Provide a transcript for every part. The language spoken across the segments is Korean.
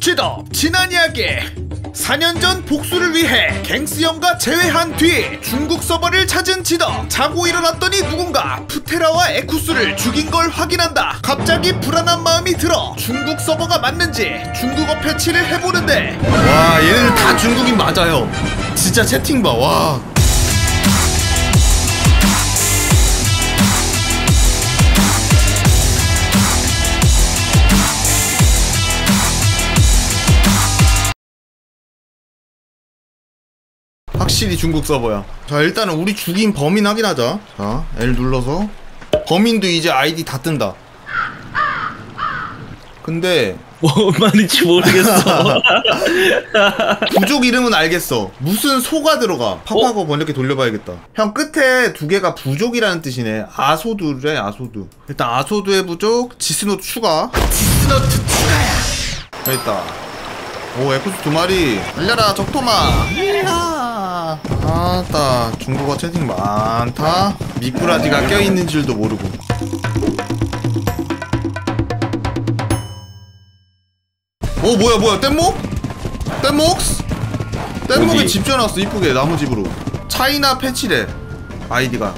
지덕 지난 이야기. 4년 전 복수를 위해 갱스형과 재회한 뒤 중국 서버를 찾은 지덕 자고 일어났더니 누군가 푸테라와 에쿠스를 죽인 걸 확인한다. 갑자기 불안한 마음이 들어 중국 서버가 맞는지 중국어 패치를 해보는데. 와 얘네들 다 중국인 맞아요. 진짜 채팅 봐와 확실히 중국 서버야 자 일단은 우리 죽인 범인 확인하자 자 L 눌러서 범인도 이제 아이디 다 뜬다 근데 뭔 말인지 모르겠어. 부족 이름은 알겠어. 무슨 소가 들어가. 팝하고 번역기 돌려봐야겠다. 형 끝에 두 개가 부족이라는 뜻이네. 아소두래 아소두. 일단 아소두의 부족, 지스노트 추가. 지스노트 추가야. 여기 있다. 오 Equus 두 마리. 달려라 적토마. 아따 중국어 채팅 많다. 미꾸라지가 껴있는 줄도 모르고. 오 뭐야 뭐야 뗏목? 뗏목스? 뗏목에? 집 지어놨어 이쁘게 나무집으로 China patch래 아이디가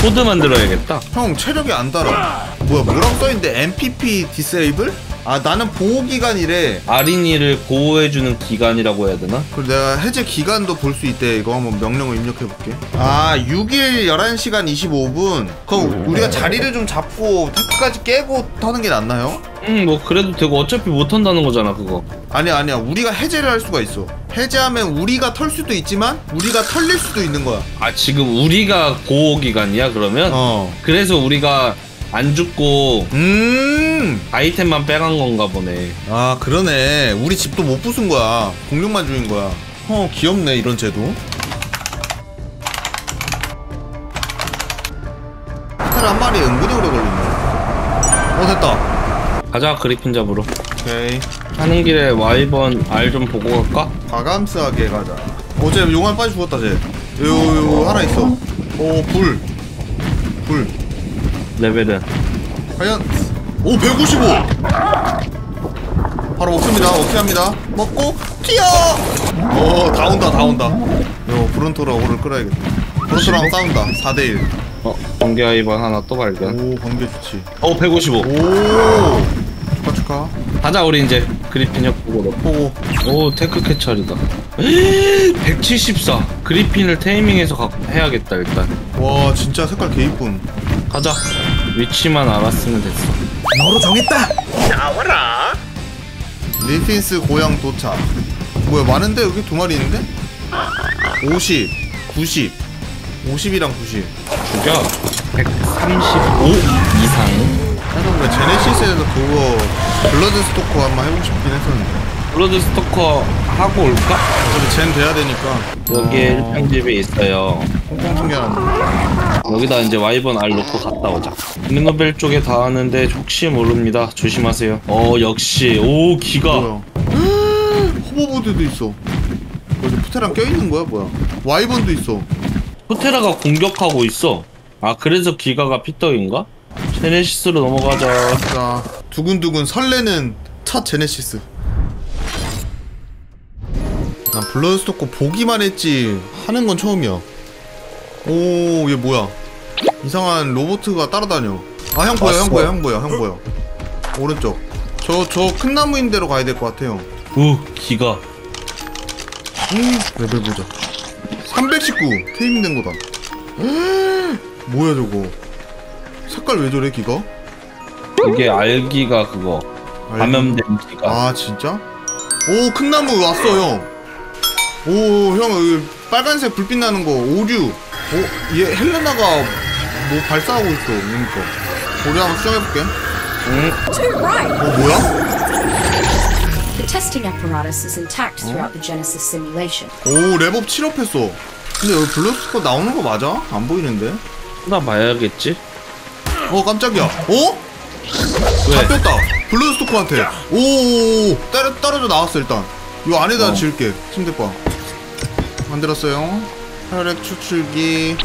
코드 만들어야겠다. 형 체력이 안 달아 뭐야 뭐라고 써있는데 MPP disable? 아 나는 보호기간이래 아린이를 보호해주는 기간이라고 해야 되나? 그리고 내가 해제 기간도 볼 수 있대 이거 한번 명령을 입력해볼게 아 6일 11시간 25분 그럼 우리가 자리를 좀 잡고 테크까지 깨고 터는 게 낫나요? 응, 뭐 그래도 되고 어차피 못 한다는 거잖아 그거. 아니야 아니야 우리가 해제를 할 수가 있어 해제하면 우리가 털 수도 있지만 우리가 털릴 수도 있는 거야 아 지금 우리가 보호 기간이야 그러면? 어. 그래서 우리가 안 죽고 음. 아이템만 빼간 건가 보네. 아 그러네. 우리 집도 못 부순 거야. 공룡만 죽인 거야. 어 귀엽네 이런 제도. 스타를 한 마리 은근히 오래 걸리네. 어 됐다. 가자 그리핀 잡으러. 오케이. 하는 길에 와이번 알 좀 보고 갈까? 과감스하게 가자. 어제 용암 빠지 죽었다 쟤. 요, 요 하나 있어. 오 불. 불. 레벨은 과연 오 155. 바로 먹습니다. 어떻게 합니다. 먹고 튀어. 오다 온다 다 온다. 요 브론토로 어그를 끌어야겠다. 브론토랑 싸운다. 4대 1. 어 번개 아이번 하나 또 발견. 오 번개 좋지. 어 155. 오 축하 축하. 가자 우리 이제 그리핀 옆으로. 오오 Tek Quetzal이다. 174. Griffin을 taming해서 가, 해야겠다 일단. 와 진짜 색깔 개 이쁜. 가자. 위치만 알았으면 됐어. 너로 정했다 나와라 리핀스 고향 도착. 뭐야 많은데 여기 두 마리 있는데? 50, 90, 50이랑 90. 죽여. 135 이상. 왜 제네시스에서 그거 블러드 스토커 한번 해보고 싶긴 했었는데. 블러드 스토커 하고 올까? 어차피 젠 돼야 되니까. 여기에 어, 일평집에 있어요. 꽁꽁 튕겨놨네. 여기다 이제 와이번 알 놓고 갔다 오자. 링거벨 쪽에 닿았는데 혹시 모릅니다. 조심하세요. 어 역시 오 기가. 뭐야? 호버보드도 있어. 어디 푸테랑 껴있는 거야 뭐야? 와이번도 있어. 호테라가 공격하고 있어. 아 그래서 Giga가 피떡인가? Genesis로 넘어가자. 자 두근두근 설레는 첫 Genesis. 난 Bloodstalker 보기만 했지 하는 건 처음이야. 오, 얘 뭐야? 이상한 로보트가 따라다녀. 아, 형 보여, 형. 보여, 형 보여, 형 보여. 오른쪽. 저, 저 큰 나무인 데로 가야 될 것 같아요. 우 기가. 음, 레벨 보자. 319 테이밍 된 거다. 뭐야 저거? 색깔 왜 저래 기가? 이게 알기가 그거 알기? 감염된 기가. 아 진짜? 오 큰 나무 왔어 형. 오형 여기 빨간색 불빛 나는 거 오류. 오얘 헬레나가 뭐 발사하고 있어 그러니까. 우리 한번 수정해볼게. 응. 어 뭐야? The testing apparatus is intact throughout the Genesis simulation. 오 렙업 7업 했어. 근데 여기 Bloodstalker 나오는 거 맞아? 안 보이는데? 나 봐야겠지. 어 깜짝이야. 어? 왜? 잡혔다. Bloodstalker한테. 오 떨어 떨어져 나왔어 일단. 요 안에다 어. 지을게. 침대방. 만들었어요. 혈액 추출기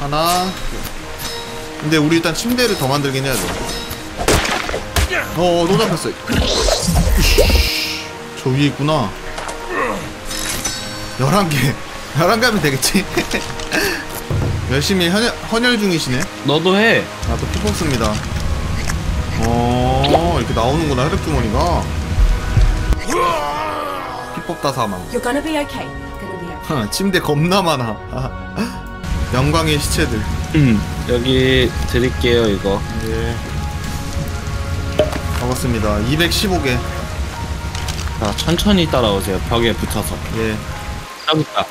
하나. 근데 우리 일단 침대를 더 만들긴 해야 돼. 어, 또 잡혔어. 저 위에 있구나. 11개. 11개 하면 되겠지? 열심히 헌혈, 헌혈 중이시네. 너도 해. 나도 피 뽑습니다. 어, 이렇게 나오는구나, 혈액 주머니가. 피 뽑다 사망. You're gonna be okay. 하, 침대 겁나 많아. 영광의 시체들. 음, 여기 드릴게요 이거. 예. 먹었습니다. 215개. 자, 천천히 따라오세요. 벽에 붙어서. 예. 있다.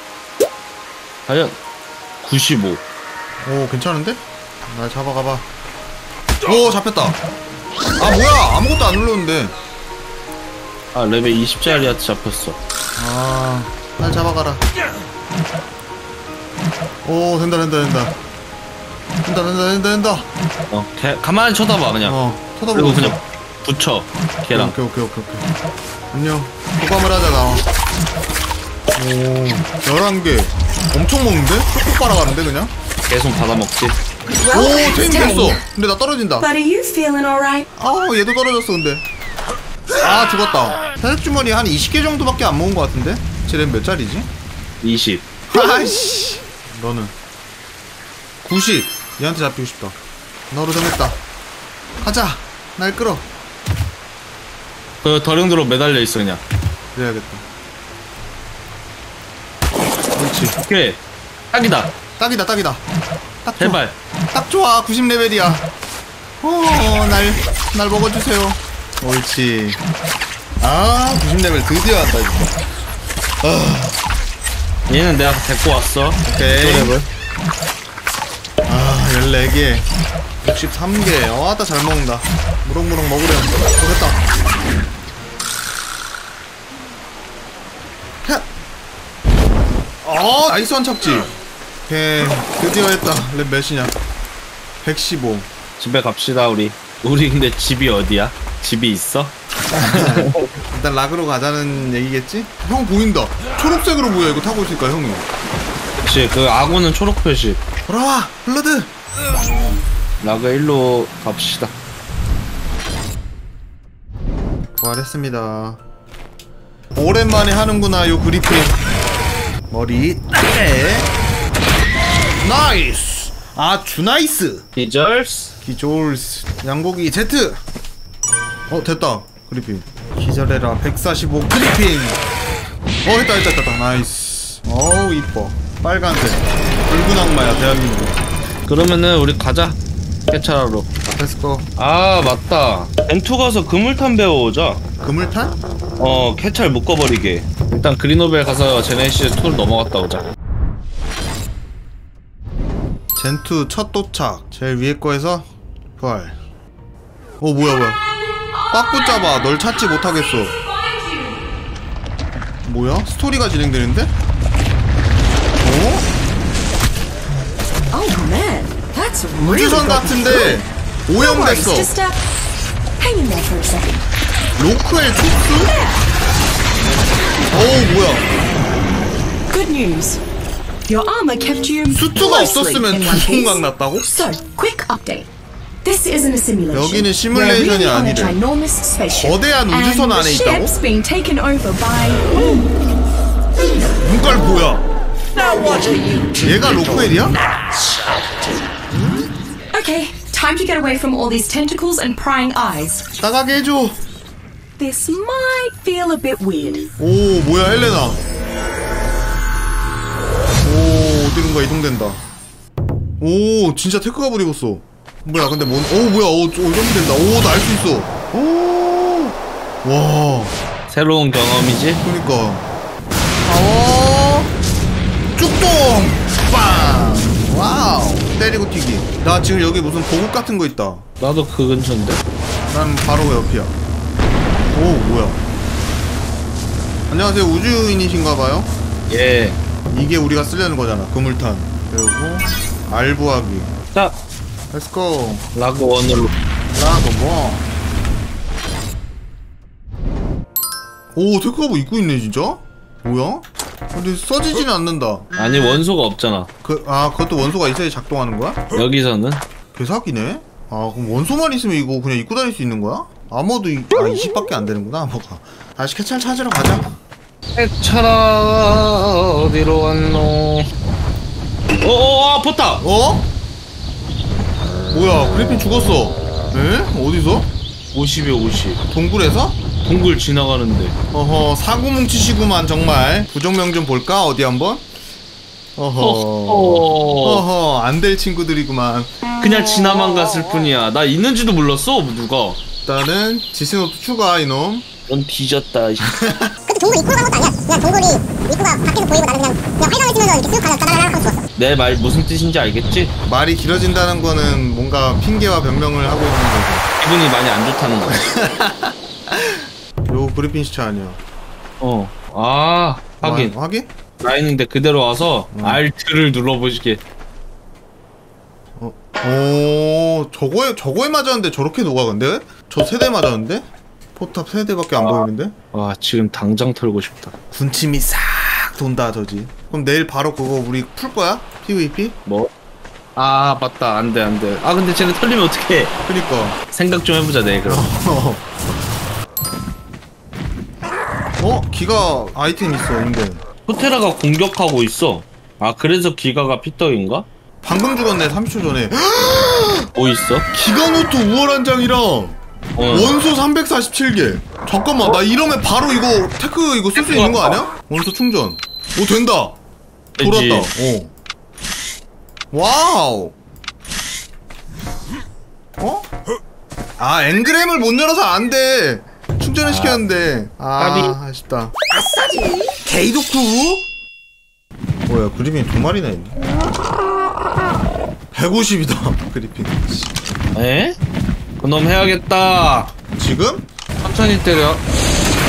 과연 95. 오, 괜찮은데? 날 잡아가봐. 오, 잡혔다. 아, 뭐야? 아무것도 안 눌렀는데. 아 레벨 20짜리한테 잡혔어. 아, 날 잡아가라. 오, 된다, 된다, 된다. 된다, 된다, 된다, 된다. 어, 개, 가만히 쳐다봐 그냥. 어, 쳐다보고 그리고 있어. 그냥 붙여. 걔랑. 오케이, 오케이, 오케이, 오케이. 안녕. 독감을 하자, 나와. 오, 11개. 엄청 먹는데? 쏙쏙 빨아가는데, 그냥? 계속 받아 먹지. 오, 테임 됐어. 근데 나 떨어진다. But are you feeling alright? 아, 얘도 떨어졌어, 근데. 아, 죽었다. 혈액주머니 한 20개 정도밖에 안 먹은 것 같은데? 쟤는 몇 짜리지? 20. 아이씨. 너는 90. 얘한테 잡히고 싶다. 너로 정했다. 가자. 날 끌어. 그 덜형도로 매달려 있어 그냥. 그래야겠다. 그렇지. 오케이. 딱이다. 딱이다, 딱이다. 딱 좋아. 제발. 딱 좋아. 90레벨이야. 어, 날, 날 먹어주세요. 옳지. 아, 90레벨 드디어 왔다, 진짜. 얘는 내가 데리고 왔어. 오케이. 레벨. 아, 14개. 63개. 어, 아따 잘 먹는다. 무럭무럭 먹으렴. 어, 됐다. 야. 어, nice 한 착지. 오케이. 드디어 했다. 렙 몇이냐? 115. 집에 갑시다 우리. 우리 근데 집이 어디야? 집이 있어? 일단 라그로 가자는 얘기겠지? 형 보인다. 초록색으로 보여. 이거 타고 있을까, 형이? 그치 그 아군은 초록 표시. 돌아와! Blood! 라그 일로 갑시다. 부활했습니다. 오랜만에 하는구나 요 그리핀. 머리 따게. 나이스. 아 주나이스. 기절스. 기졸스. 양고기 제트. 어 됐다 그리핀. 기절해라 145 그리핀. 어 했다 했다 했다 나이스. 어우 이뻐. 빨간색. 붉은 악마야 대한민국. 그러면은 우리 가자. 깨차라로. 렛츠고. 아 맞다. 벤투 가서 그물탄 배워오자. 그물탄? 어 캐찰 묶어버리게. 일단 그리노벨 가서 제네시스 2로 넘어갔다 오자. 젠투 첫 도착 제일 위에 거에서 부활 어 뭐야 뭐야 꽉 붙잡아 널 찾지 못하겠어 뭐야 스토리가 진행되는데? 어? Oh 우주선. 같은데 오염됐어 uh. 로크엘 촉수? 어우 뭐야 Good news. Your armor kept you 수트가 mostly 없었으면 in one piece. 두통각 났다고? So, quick update. This isn't a simulation. 여기는 We're 시뮬레이션이 really on a 아니래. ginormous spaceship. 거대한 and 우주선 안에 the 있다고? ship's being taken over by 눈깔 뭐야 얘가 로크엘이야? Okay, time to get away from all these tentacles and prying eyes. 나가게 해줘 This might feel a bit weird. 오 뭐야 헬레나 어디론가 이동된다. 오 진짜 테크가 버 입었어. 뭐야 근데 뭔 오 뭐야 오 점된다. 오날수 있어. 오와. 새로운 경험이지. 그니까. 아워 쭉동 빵! 와우. 때리고 튀기. 나 지금 여기 무슨 보급 같은 거 있다. 나도 그 근처인데. 난 바로 옆이야. 오 뭐야. 안녕하세요. 우주인이신가봐요? 예. 이게 우리가 쓰려는 거잖아 그물탄 그리고 알부하기 자 렛츠고 라그 원으로. 라고 뭐. 오 테크가 뭐 입고 있네 진짜? 뭐야? 근데 써지지는 않는다 아니 원소가 없잖아. 그, 아 그것도 원소가 있어야 작동하는 거야? 여기서는 개사기네? 아 그럼 원소만 있으면 이거 그냥 입고 다닐 수 있는 거야? 아머도 이, 아 20밖에 안 되는구나 아머가 다시 캐찰 찾으러 가자 해차라 어디로 왔노? 어 어 아팠다. 어? 뭐야 그리핀 죽었어. 에? 어디서? 50에 50 동굴에서? 동굴 지나가는데. 어허 사고 뭉치시구만 정말. 부정명 좀 볼까 어디 한번? 어허. 어허. 어허 안 될 친구들이구만. 그냥 지나만 갔을 뿐이야. 나 있는지도 몰랐어 누가. 일단은 지스노트 추가 이놈. 넌 뒤졌다 이 동굴 입구로 간 것도 아니야. 그냥 동굴이 입구가 밖에서 보이고 나는 그냥 그냥 활강해지면서 이렇게 쓱 가다 따다다닥 하고 죽었어. 내 말 무슨 뜻인지 알겠지? 말이 길어진다는 거는 뭔가 핑계와 변명을 하고 있는 기분이 많이 안 좋다는 거야 거고 요 그리핀 시차 아니야 어 아 하긴 와, 확인? 라인인데 그대로 와서 음. Alt를 눌러보시게 어. 오 저거에 저거에 맞았는데 저렇게 녹아 근데? 저 세대 맞았는데? 포탑 세 대밖에 안 보이는데? 와 지금 당장 털고 싶다 군침이 싹 돈다 저지 그럼 내일 바로 그거 우리 풀 거야? PVP? 뭐? 아 맞다 안돼 안돼 아 근데 쟤네 털리면 어떡해 그니까 생각 좀 해보자 내일 그럼 어? 기가 아이템 있어 인데 호테라가 공격하고 있어 아 그래서 기가가 피떡인가? 방금 죽었네 30초 전에 뭐 있어? 기가 노트 우월한 장이랑 어. 원소 347개. 잠깐만 나 이러면 바로 이거 테크 이거 쓸 수 있는 거 아니야? 원소 충전. 오 된다. 돌았다. 어. wow. 어? 아 engram을 못 열어서 안돼. 충전을 시켰는데. 아 까비. 아쉽다. 아싸지. 게이도쿠? 뭐야 그리핀 두 마리나 있네. 150이다 그리핀. 에? 그놈 해야겠다 지금? 천천히 때려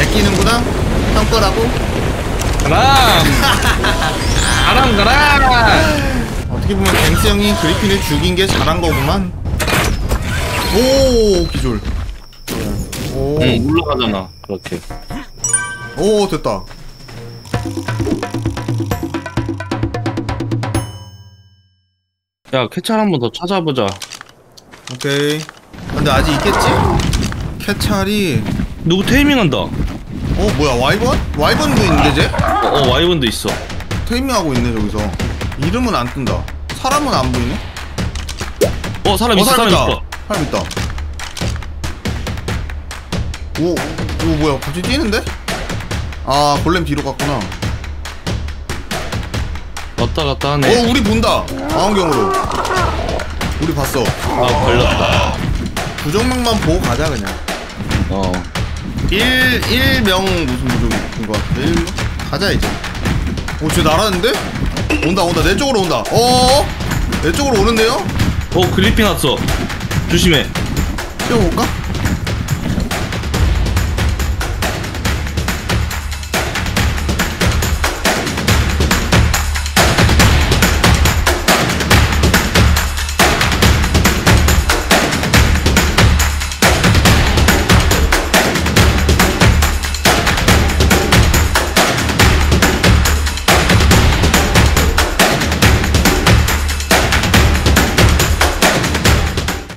애끼는구나? 형 거라고? 가람 가람 가람 어떻게 보면 갱스 형이 그리핀을 죽인 게 잘한 거구만. 오 기졸. 오, 응 올라가잖아 그렇게 오 됐다. 야 캐찰 한번 더 찾아보자 오케이. 근데 아직 있겠지? 캐찰이 누구 테이밍한다 어, 어 뭐야 와이번? 와이번도 있는데 쟤? 어 와이번도 있어 테이밍하고 있네 저기서. 이름은 안 뜬다. 사람은 안 보이네. 어 사람 있어 사람 있어 사람 있다. 오, 오 뭐야 갑자기 뛰는데? 아 골렘 뒤로 갔구나. 왔다 갔다 어 하네 우리 본다 망원경으로 우리 봤어 아 걸렸다 부정명만 보고 가자 그냥. 어. 1, 1명 무슨 부족인 것 같아. 1 가자 이제. 오쟤 날았는데? 온다 온다. 내 쪽으로 온다. 어어? 내 쪽으로 오는데요? 어 그리핀 왔어. 조심해. 뛰어볼까?